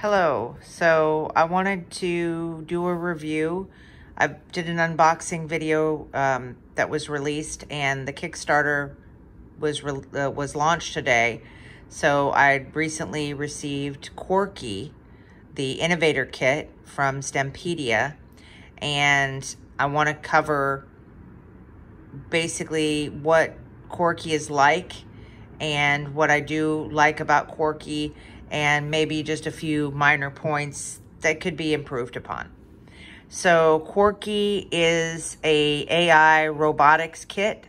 Hello, so I wanted to do a review. I did an unboxing video um, that was released and the Kickstarter was uh, was launched today. So I recently received Quarky, the Innovator Kit from Stempedia, and I want to cover basically what Quarky is like and what I do like about Quarky and maybe just a few minor points that could be improved upon. So Quarky is a AI robotics kit.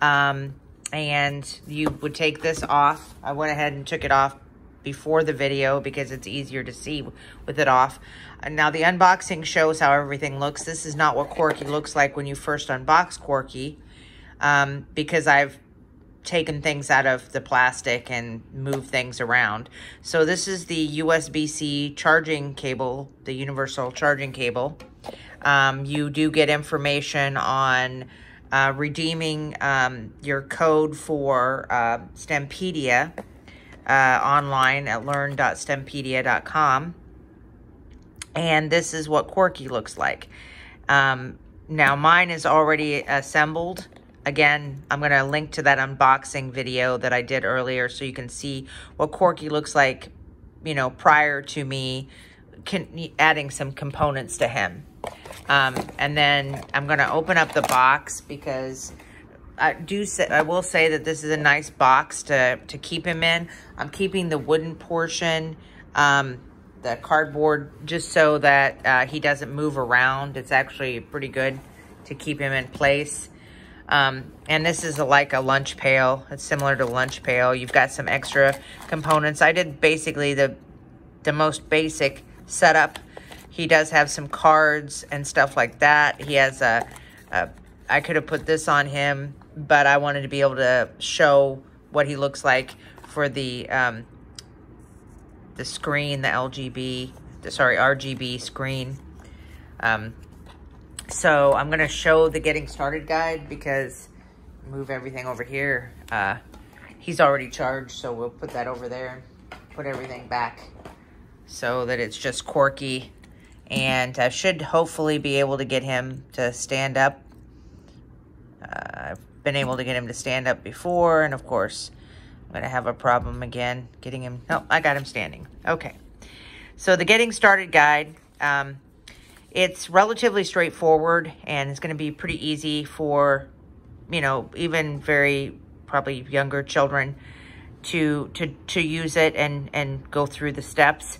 Um, and you would take this off. I went ahead and took it off before the video because it's easier to see with it off. Now the unboxing shows how everything looks. This is not what Quarky looks like when you first unbox Quarky um, because I've taken things out of the plastic and moved things around. So this is the USB-C charging cable, the universal charging cable. Um, you do get information on uh, redeeming um, your code for uh, Stempedia uh, online at learn.stempedia.com. And this is what Quarky looks like. Um, now, mine is already assembled. Again, I'm going to link to that unboxing video that I did earlier so you can see what Quarky looks like, you know, prior to me adding some components to him. Um, and then I'm going to open up the box because I do say, I will say that this is a nice box to, to keep him in. I'm keeping the wooden portion, um, the cardboard, just so that uh, he doesn't move around. It's actually pretty good to keep him in place. Um, and this is a, like a lunch pail. It's similar to lunch pail. You've got some extra components. I did basically the the most basic setup he does have some cards and stuff like that. He has a, a I could have put this on him, but I wanted to be able to show what he looks like for the um, the screen, the LGB, the, sorry, RGB screen. Um, so I'm going to show the getting started guide because move everything over here. Uh, he's already charged, so we'll put that over there. Put everything back so that it's just Quarky. and I should hopefully be able to get him to stand up. Uh, I've been able to get him to stand up before, and of course, I'm going to have a problem again getting him. No, I got him standing. Okay. So the getting started guide, um, it's relatively straightforward, and it's going to be pretty easy for, you know, even very probably younger children to to to use it and and go through the steps.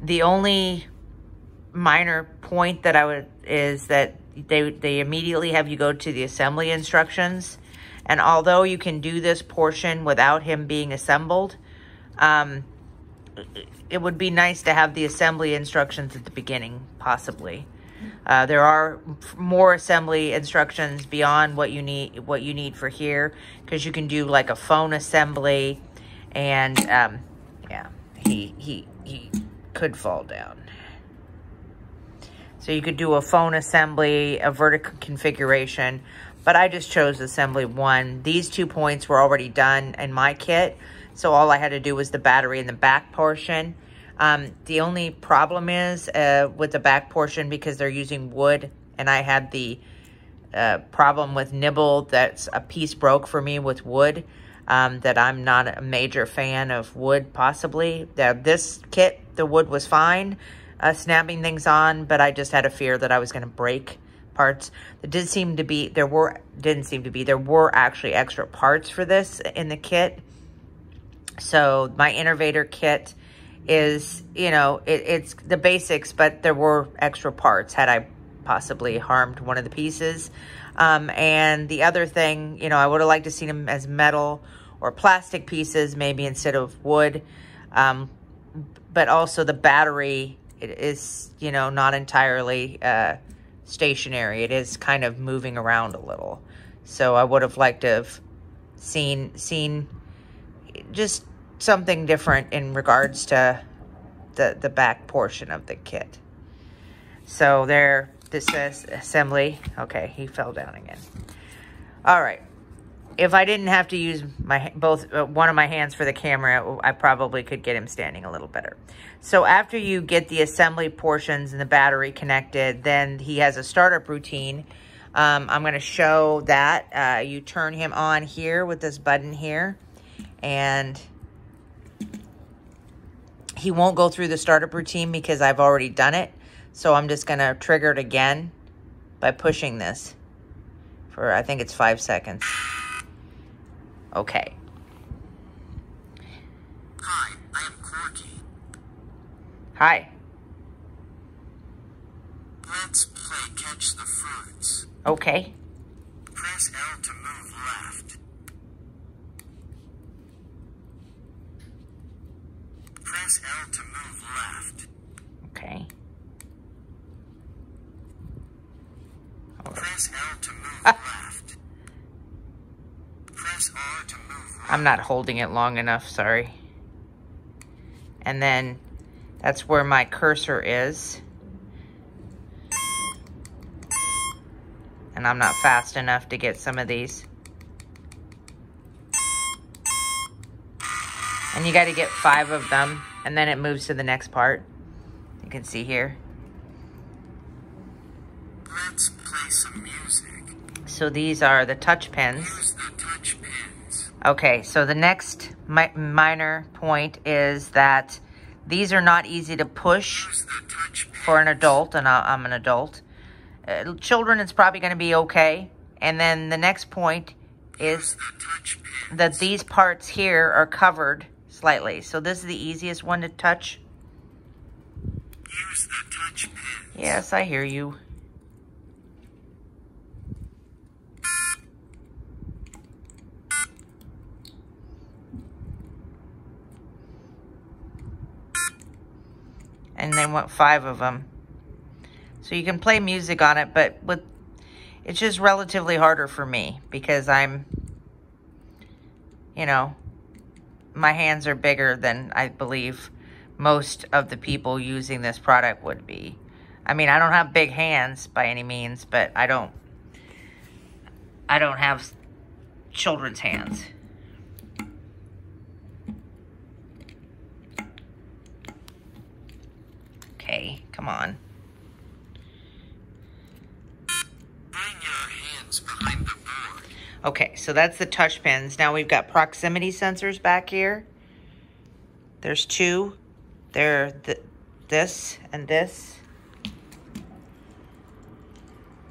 The only minor point that I would is that they they immediately have you go to the assembly instructions. And although you can do this portion without him being assembled, um, it would be nice to have the assembly instructions at the beginning, possibly. Uh, there are more assembly instructions beyond what you need what you need for here, because you can do like a phone assembly, and um, yeah, he he he could fall down. So you could do a phone assembly, a vertical configuration, but I just chose assembly one. These two points were already done in my kit, so all I had to do was the battery in the back portion. Um, the only problem is uh, with the back portion because they're using wood, and I had the uh, problem with nibble that's a piece broke for me with wood. Um, that I'm not a major fan of wood, possibly. this kit, the wood was fine uh, snapping things on, but I just had a fear that I was going to break parts. There did seem to be, there were, didn't seem to be, there were actually extra parts for this in the kit. So my innovator kit is, you know, it, it's the basics, but there were extra parts had I possibly harmed one of the pieces. Um, and the other thing, you know, I would have liked to seen them as metal or plastic pieces, maybe instead of wood. Um, but also the battery it is, you know, not entirely uh, stationary. It is kind of moving around a little. So I would have liked to have seen, seen just something different in regards to the, the back portion of the kit. So there, this says assembly. Okay, he fell down again. All right. if I didn't have to use my both uh, one of my hands for the camera, I probably could get him standing a little better. So after you get the assembly portions and the battery connected, then he has a startup routine. Um, I'm going to show that. Uh, you turn him on here with this button here, and he won't go through the startup routine because I've already done it. So I'm just going to trigger it again by pushing this for, I think it's five seconds. Okay. Hi, I am Quarky. Hi. Let's play catch the fruits. Okay. Press L to move left. Press L to move left. Okay. Press L to move ah. left. Press R to move right. I'm not holding it long enough, sorry. And then that's where my cursor is. And I'm not fast enough to get some of these. And you got to get five of them, and then it moves to the next part. You can see here. Let's play some music. So these are the touch pens. The touch pins. Okay, so the next mi minor point is that these are not easy to push Use the touch pins. for an adult, and I- I'm an adult. Uh, children, it's probably going to be okay. And then the next point is that these parts here are covered slightly. So this is the easiest one to touch. Use the touch pins. Yes, I hear you. And they want five of them. So you can play music on it, but with it's just relatively harder for me because I'm, you know, my hands are bigger than I believe most of the people using this product would be. I mean, I don't have big hands by any means, but I don't I don't have children's hands. Okay, come on. Bring your hands behind the board. Okay, so that's the touch pins. Now we've got proximity sensors back here. There's two. They're th this and this.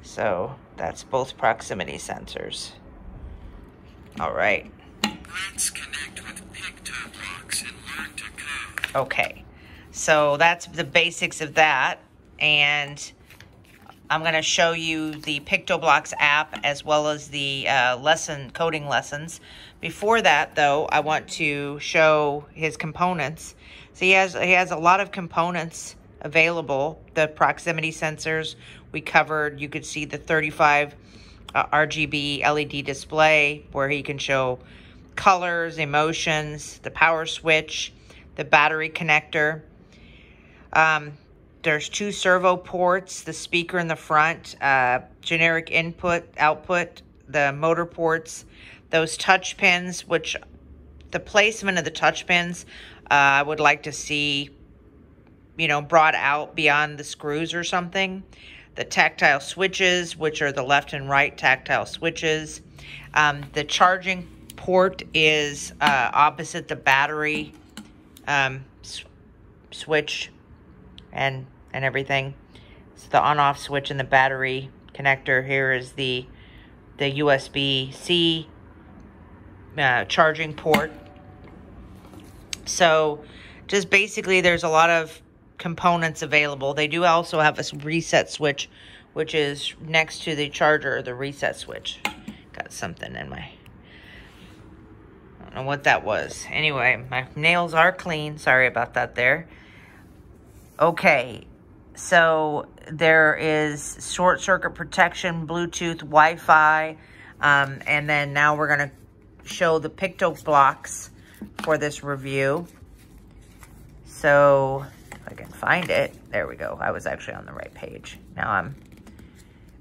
So that's both proximity sensors. All right. Let's connect with PictoBlox and learn to code. Okay. So that's the basics of that. And I'm going to show you the PictoBlox app as well as the uh, lesson coding lessons. Before that, though, I want to show his components. So he has he has a lot of components available. The proximity sensors we covered. You could see the 35 uh, RGB LED display where he can show colors, emotions, the power switch, the battery connector. Um, there's two servo ports, the speaker in the front, uh, generic input, output, the motor ports, those touch pins, which the placement of the touch pins, uh, I would like to see, you know, brought out beyond the screws or something. The tactile switches, which are the left and right tactile switches. Um, the charging port is uh, opposite the battery um, switch and and everything. It's the on-off switch and the battery connector. Here is the the USB-C uh, charging port. So just basically there's a lot of components available. They do also have a reset switch, which is next to the charger, the reset switch. Got something in my... I don't know what that was. Anyway, my nails are clean. Sorry about that there. Okay, so there is short circuit protection, Bluetooth, Wi-Fi, um, and then now we're going to show the PictoBlox for this review. So if I can find it, there we go. I was actually on the right page. Now I'm,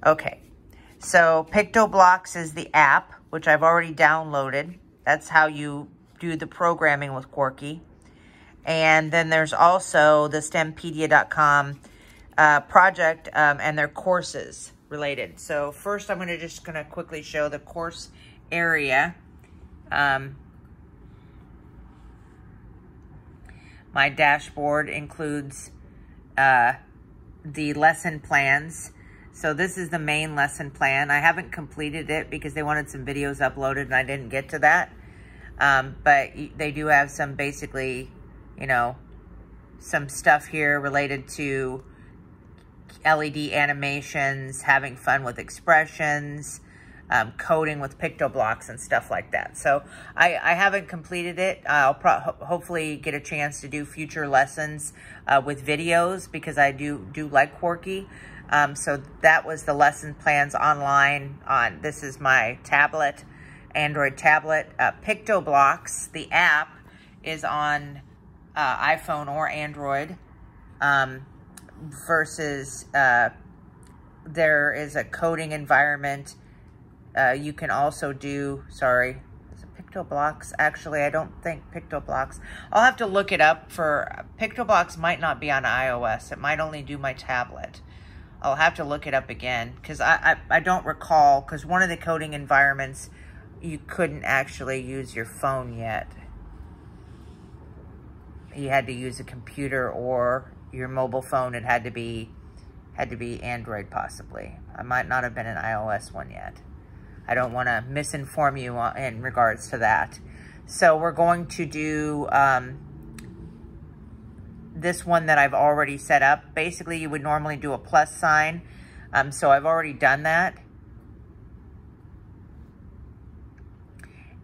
okay. So PictoBlox is the app which I've already downloaded. That's how you do the programming with Quarky. And then there's also the STEMpedia.com uh, project um, and their courses related. So first I'm gonna just gonna quickly show the course area. Um, my dashboard includes uh, the lesson plans. So this is the main lesson plan. I haven't completed it because they wanted some videos uploaded and I didn't get to that. Um, but they do have some basically, you know, some stuff here related to LED animations, having fun with expressions, um, coding with PictoBlox and stuff like that. So I, I haven't completed it. I'll hopefully get a chance to do future lessons uh, with videos because I do, do like Quarky. Um, so that was the lesson plans online on, this is my tablet, Android tablet. Uh, PictoBlox, the app, is on uh, iPhone or Android. Um, versus uh, there is a coding environment. Uh, you can also do, sorry, is it PictoBlox? Actually, I don't think PictoBlox. I'll have to look it up for, PictoBlox might not be on iOS. It might only do my tablet. I'll have to look it up again because I, I, I don't recall, because one of the coding environments, you couldn't actually use your phone yet. You had to use a computer or your mobile phone, it had to be had to be Android possibly. I might not have been an iOS one yet. I don't want to misinform you in regards to that. So we're going to do um, this one that I've already set up. Basically, you would normally do a plus sign. Um, so I've already done that.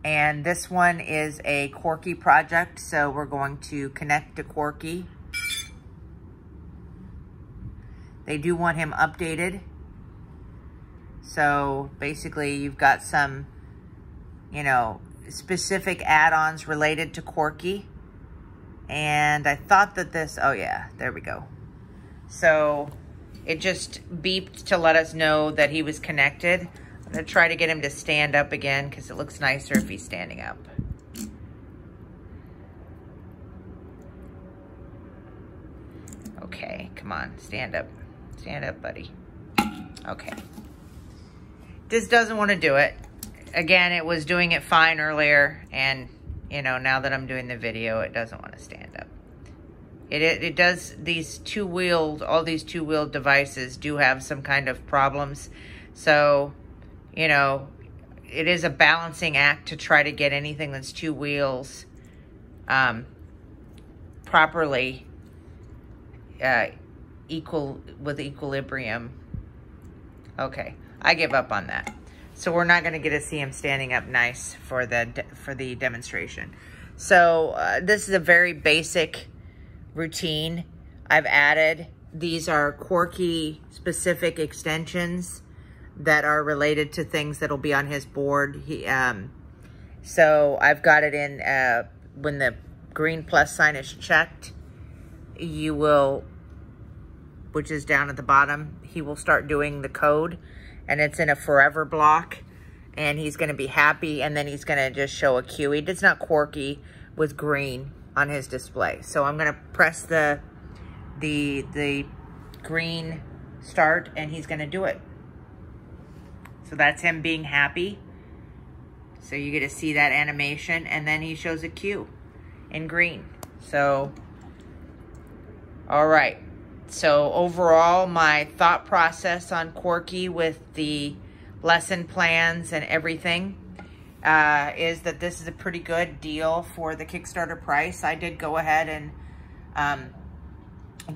And this one is a Quarky project. So we're going to connect to Quarky. They do want him updated. So basically you've got some, you know, specific add-ons related to Quarky. And I thought that this, oh yeah, there we go. So it just beeped to let us know that he was connected. I'm gonna try to get him to stand up again because it looks nicer if he's standing up. Okay, come on, stand up. Stand up, buddy. Okay. This doesn't want to do it. Again, it was doing it fine earlier, and, you know, now that I'm doing the video, it doesn't want to stand up. It, it, it does, these two-wheeled, all these two-wheeled devices do have some kind of problems. So, you know, it is a balancing act to try to get anything that's two wheels um, properly uh, equal with equilibrium. Okay, I give up on that. So we're not going to get to see him standing up nice for the for the demonstration. So uh, this is a very basic routine I've added. These are Quarky specific extensions that are related to things that'll be on his board. He, um, so I've got it in uh, when the green plus sign is checked, you will which is down at the bottom, he will start doing the code and it's in a forever block and he's going to be happy and then he's going to just show a cue. It's not quirky with green on his display. So I'm going to press the, the, the green start and he's going to do it. So that's him being happy. So you get to see that animation and then he shows a cue in green. So, all right. So overall, my thought process on Quarky with the lesson plans and everything uh, is that this is a pretty good deal for the Kickstarter price. I did go ahead and um,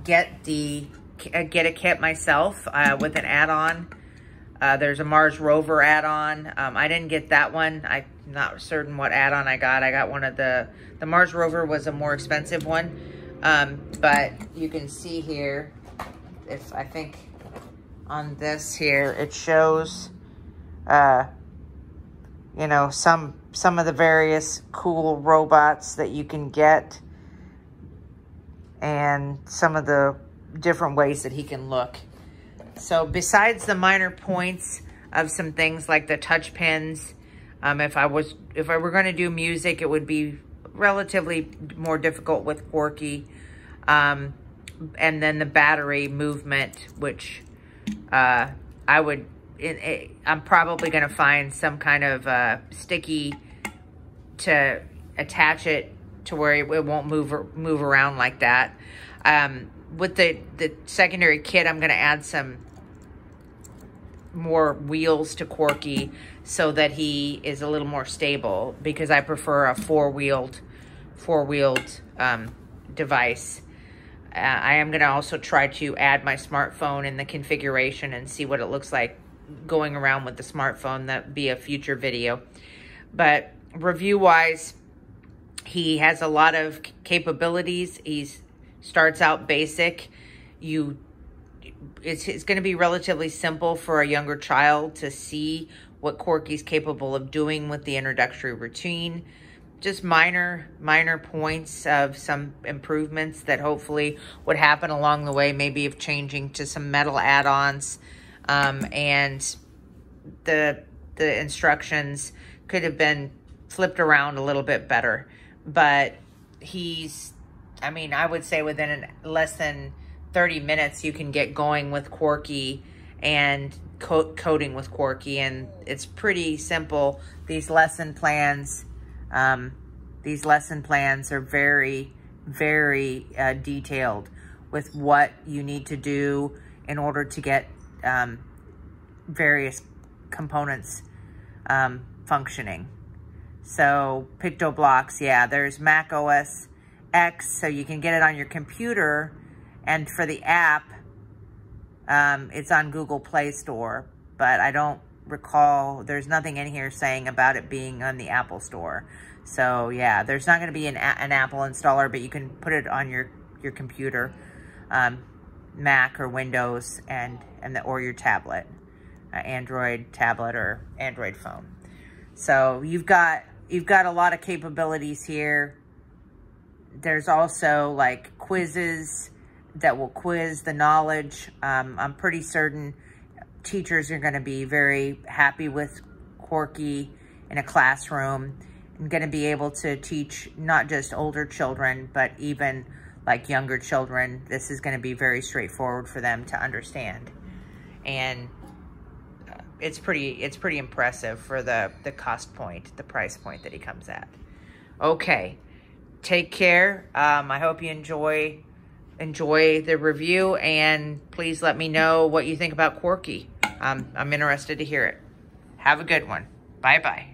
get the uh, get a kit myself uh, with an add-on. Uh, there's a Mars Rover add-on. Um, I didn't get that one. I'm not certain what add-on I got. I got one of the, the Mars Rover was a more expensive one. Um, but you can see here, if I think on this here, it shows, uh, you know, some, some of the various cool robots that you can get and some of the different ways that he can look. So besides the minor points of some things like the touch pins, Um, if I was, if I were going to do music, it would be relatively more difficult with Quarky. Um, and then the battery movement, which uh, I would, it, it, I'm probably going to find some kind of uh, sticky to attach it to where it won't move move around like that. Um, with the, the secondary kit, I'm going to add some more wheels to Quarky so that he is a little more stable because I prefer a four-wheeled four-wheeled um, device. Uh, I am going to also try to add my smartphone in the configuration and see what it looks like going around with the smartphone. That be a future video. But review-wise, he has a lot of capabilities. He starts out basic. You it's, it's going to be relatively simple for a younger child to see what Quarky's capable of doing with the introductory routine. Just minor, minor points of some improvements that hopefully would happen along the way, maybe of changing to some metal add-ons. Um, and the, the instructions could have been flipped around a little bit better. But he's, I mean, I would say within an, less than 30 minutes you can get going with Quarky and co coding with Quarky. And it's pretty simple. These lesson plans, um, these lesson plans are very, very uh, detailed with what you need to do in order to get um, various components um, functioning. So PictoBlocks, yeah, there's Mac OS X, so you can get it on your computer and for the app, um, it's on Google Play Store, but I don't recall, there's nothing in here saying about it being on the Apple Store. So yeah, there's not going to be an, an Apple installer, but you can put it on your, your computer, um, Mac or Windows, and, and the, or your tablet, uh, Android tablet or Android phone. So you've got, you've got a lot of capabilities here. There's also like quizzes, that will quiz the knowledge. Um, I'm pretty certain teachers are going to be very happy with Quarky in a classroom and going to be able to teach not just older children, but even like younger children. This is going to be very straightforward for them to understand. And uh, it's pretty, it's pretty impressive for the, the cost point, the price point that he comes at. Okay. Take care. Um, I hope you enjoy enjoy the review and please let me know what you think about Quarky. Um, I'm interested to hear it. Have a good one. Bye-bye.